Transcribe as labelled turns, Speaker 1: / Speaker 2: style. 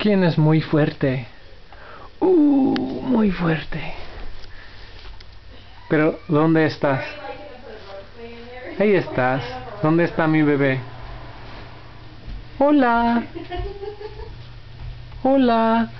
Speaker 1: ¿Quién es muy fuerte? Uh, muy fuerte. Pero, ¿dónde estás? Ahí estás. ¿Dónde está mi bebé? Hola. Hola.